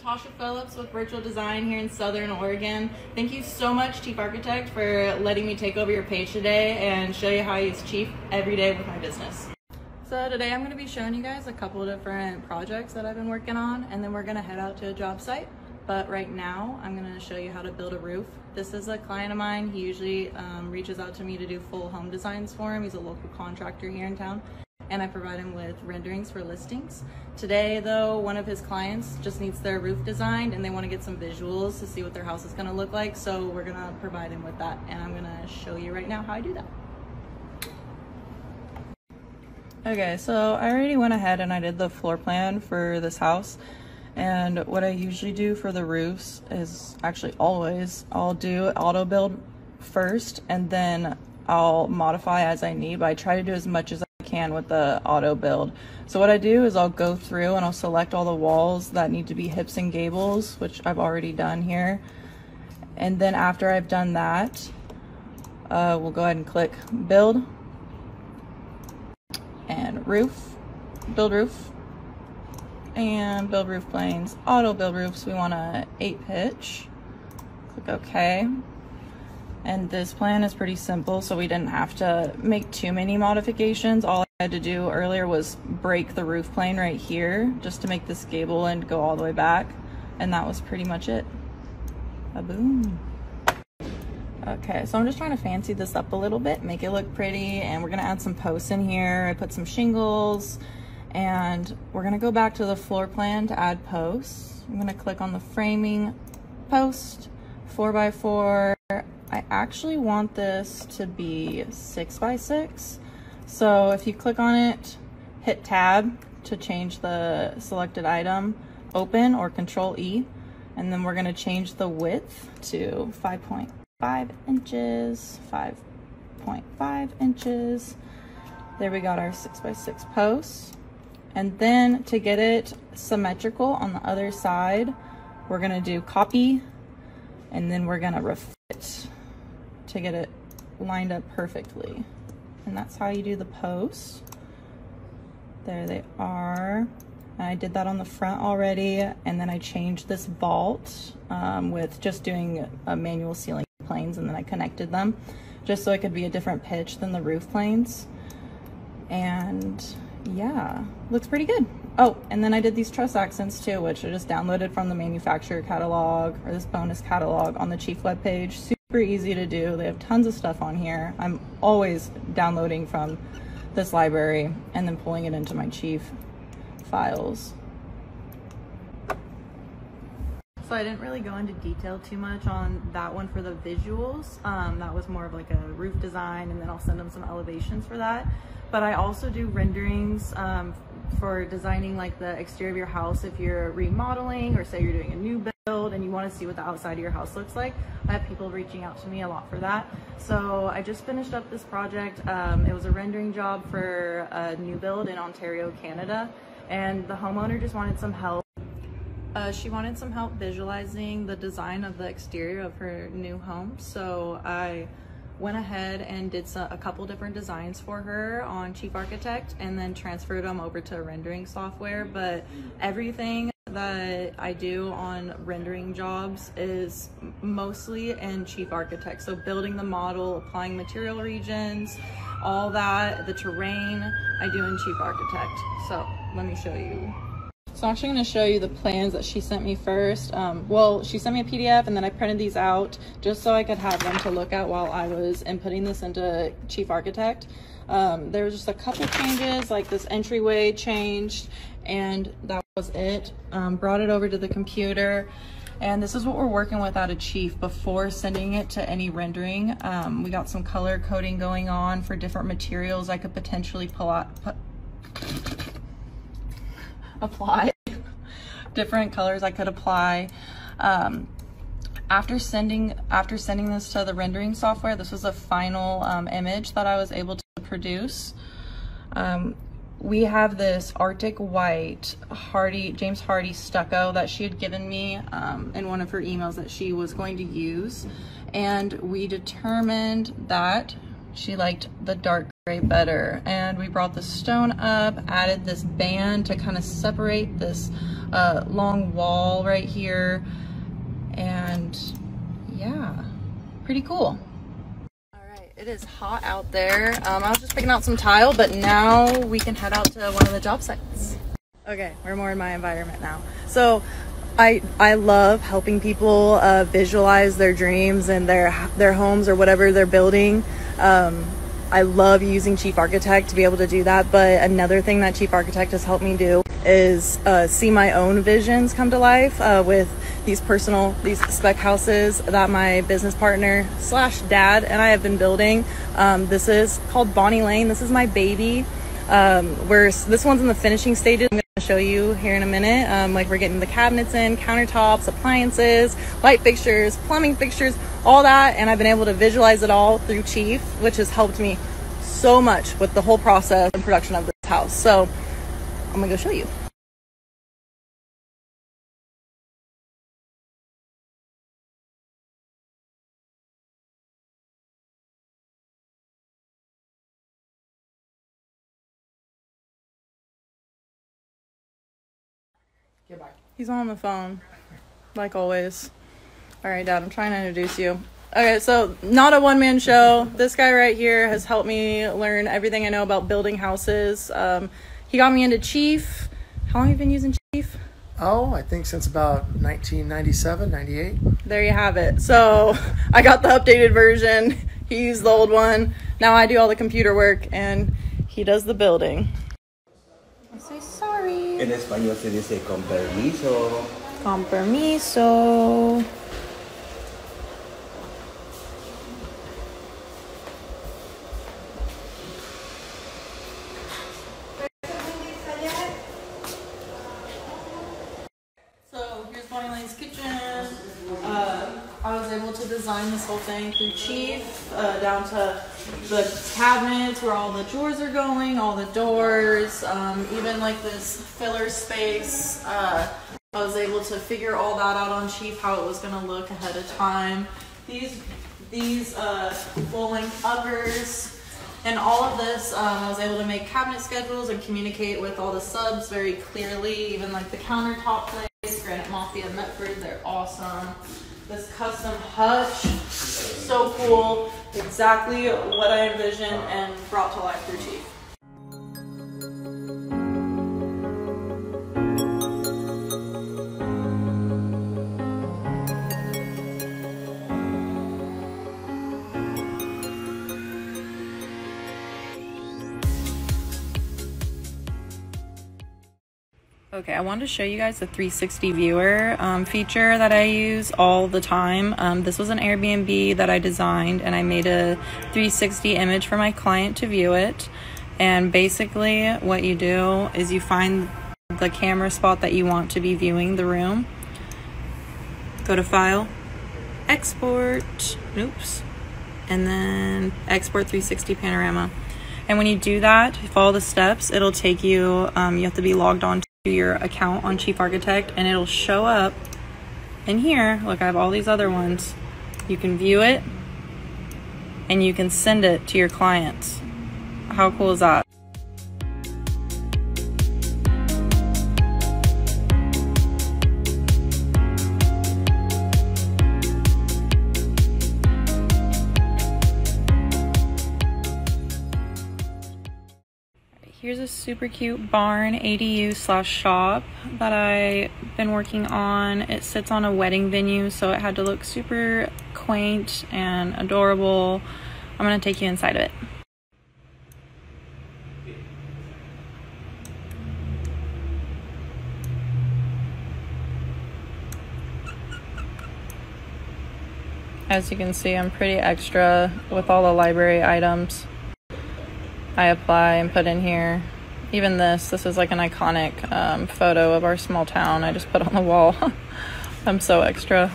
Natasha Phillips with Virtual Design here in Southern Oregon. Thank you so much, Chief Architect, for letting me take over your page today and show you how I use Chief every day with my business. So today I'm going to be showing you guys a couple different projects that I've been working on and then we're going to head out to a job site. But right now I'm going to show you how to build a roof. This is a client of mine. He usually um, reaches out to me to do full home designs for him. He's a local contractor here in town and I provide him with renderings for listings. Today though, one of his clients just needs their roof designed and they want to get some visuals to see what their house is going to look like. So we're going to provide him with that and I'm going to show you right now how I do that. Okay, so I already went ahead and I did the floor plan for this house. And what I usually do for the roofs is actually always, I'll do auto build first and then I'll modify as I need, but I try to do as much as I can with the auto build. So what I do is I'll go through and I'll select all the walls that need to be hips and gables, which I've already done here. And then after I've done that, uh, we'll go ahead and click build and roof, build roof, and build roof planes, auto build roofs. We want a eight pitch. Click OK. And this plan is pretty simple, so we didn't have to make too many modifications. All I had to do earlier was break the roof plane right here just to make this gable and go all the way back. And that was pretty much it. A boom. Okay, so I'm just trying to fancy this up a little bit, make it look pretty, and we're gonna add some posts in here. I put some shingles, and we're gonna go back to the floor plan to add posts. I'm gonna click on the framing post, four by four. I actually want this to be six by six. So if you click on it, hit tab to change the selected item, open or control E, and then we're gonna change the width to 5.5 inches, 5.5 inches. There we got our six by six posts. And then to get it symmetrical on the other side, we're gonna do copy and then we're gonna refit to get it lined up perfectly. And that's how you do the posts. There they are. I did that on the front already. And then I changed this vault um, with just doing a manual ceiling planes and then I connected them just so it could be a different pitch than the roof planes. And yeah, looks pretty good. Oh, and then I did these truss accents too, which I just downloaded from the manufacturer catalog or this bonus catalog on the Chief webpage. Super easy to do. They have tons of stuff on here. I'm always downloading from this library and then pulling it into my Chief files. So I didn't really go into detail too much on that one for the visuals. Um, that was more of like a roof design and then I'll send them some elevations for that. But I also do renderings um, for designing like the exterior of your house if you're remodeling or say you're doing a new build and you want to see what the outside of your house looks like. I have people reaching out to me a lot for that. So I just finished up this project. Um, it was a rendering job for a new build in Ontario, Canada. And the homeowner just wanted some help uh, she wanted some help visualizing the design of the exterior of her new home. So I went ahead and did a couple different designs for her on Chief Architect and then transferred them over to rendering software. But everything that I do on rendering jobs is mostly in Chief Architect. So building the model, applying material regions, all that, the terrain, I do in Chief Architect. So let me show you so I'm actually going to show you the plans that she sent me first. Um, well, she sent me a PDF and then I printed these out just so I could have them to look at while I was inputting this into Chief Architect. Um, there was just a couple changes, like this entryway changed and that was it. Um, brought it over to the computer and this is what we're working with out of Chief before sending it to any rendering. Um, we got some color coding going on for different materials I could potentially pull out. Put, apply different colors I could apply um, after sending after sending this to the rendering software this was a final um, image that I was able to produce um, we have this Arctic White Hardie James Hardie stucco that she had given me um, in one of her emails that she was going to use and we determined that she liked the dark gray better. And we brought the stone up, added this band to kind of separate this uh, long wall right here. And yeah, pretty cool. It is hot out there. Um, I was just picking out some tile, but now we can head out to one of the job sites. Okay, we're more in my environment now. So I I love helping people uh, visualize their dreams and their their homes or whatever they're building. Um, I love using Chief Architect to be able to do that. But another thing that Chief Architect has helped me do is uh, see my own visions come to life uh, with these personal these spec houses that my business partner slash dad and I have been building. Um, this is called Bonnie Lane. This is my baby. Um, where this one's in the finishing stages. I'm gonna show you here in a minute. Um, like we're getting the cabinets in, countertops, appliances, light fixtures, plumbing fixtures, all that. And I've been able to visualize it all through Chief, which has helped me so much with the whole process and production of this house. So I'm gonna go show you. He's on the phone, like always. All right, Dad, I'm trying to introduce you. Okay, so not a one man show. This guy right here has helped me learn everything I know about building houses. Um, he got me into Chief. How long have you been using Chief? Oh, I think since about 1997, 98. There you have it. So I got the updated version. He used the old one. Now I do all the computer work and he does the building. I say sorry. En español se dice con permiso. Con permiso. Was able to design this whole thing through Chief, uh, down to the cabinets where all the drawers are going, all the doors, um, even like this filler space. Uh, I was able to figure all that out on Chief, how it was going to look ahead of time. These these uh, full length uppers. And all of this, um, I was able to make cabinet schedules and communicate with all the subs very clearly, even like the countertop place, Granite Mafia Medford, they're awesome. This custom hutch, so cool, exactly what I envisioned and brought to life through Chief. Okay, I wanted to show you guys the 360 viewer um, feature that I use all the time. Um, this was an Airbnb that I designed and I made a 360 image for my client to view it. And basically, what you do is you find the camera spot that you want to be viewing the room. Go to File, Export, oops, and then Export 360 Panorama. And when you do that, follow the steps, it'll take you, um, you have to be logged on to your account on Chief Architect and it'll show up in here. Look, I have all these other ones. You can view it and you can send it to your clients. How cool is that? A super cute barn ADU slash shop that I've been working on. It sits on a wedding venue, so it had to look super quaint and adorable. I'm gonna take you inside of it. As you can see, I'm pretty extra with all the library items. I apply and put in here. Even this, this is like an iconic um, photo of our small town I just put on the wall. I'm so extra.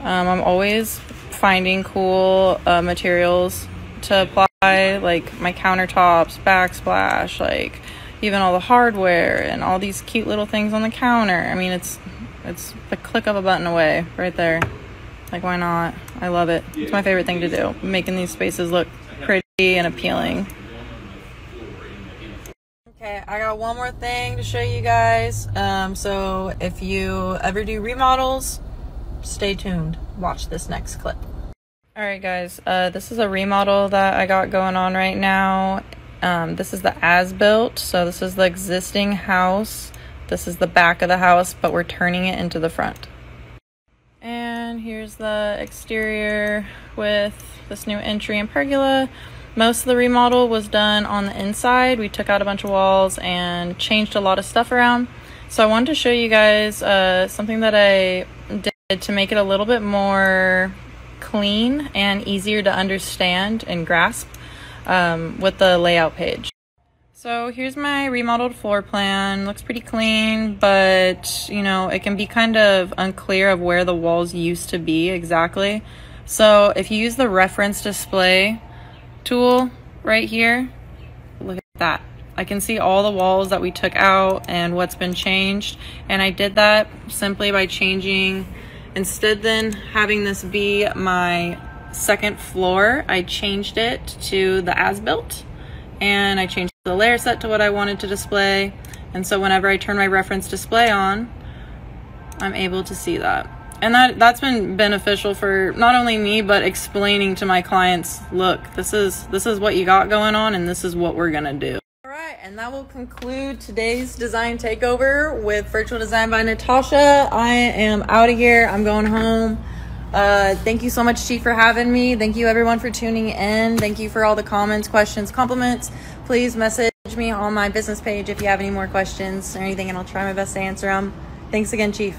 Um, I'm always finding cool uh, materials to apply, like my countertops, backsplash, like even all the hardware and all these cute little things on the counter. I mean, it's it's the click of a button away right there. Like, why not? I love it. It's my favorite thing to do, making these spaces look pretty and appealing. Okay, I got one more thing to show you guys. Um, so if you ever do remodels, stay tuned. Watch this next clip. All right, guys, uh, this is a remodel that I got going on right now. Um, this is the as-built, so this is the existing house. This is the back of the house, but we're turning it into the front. And here's the exterior with this new entry and pergola. Most of the remodel was done on the inside. We took out a bunch of walls and changed a lot of stuff around. So I wanted to show you guys uh, something that I did to make it a little bit more clean and easier to understand and grasp um, with the layout page. So here's my remodeled floor plan. Looks pretty clean, but you know, it can be kind of unclear of where the walls used to be exactly. So if you use the reference display, tool right here, look at that. I can see all the walls that we took out and what's been changed. And I did that simply by changing, instead then having this be my second floor, I changed it to the as-built and I changed the layer set to what I wanted to display. And so whenever I turn my reference display on, I'm able to see that and that that's been beneficial for not only me but explaining to my clients look this is this is what you got going on and this is what we're gonna do. All right and that will conclude today's design takeover with virtual design by natasha. I am out of here. I'm going home. Uh, thank you so much chief for having me. Thank you everyone for tuning in. Thank you for all the comments questions compliments. Please message me on my business page if you have any more questions or anything and i'll try my best to answer them thanks again chief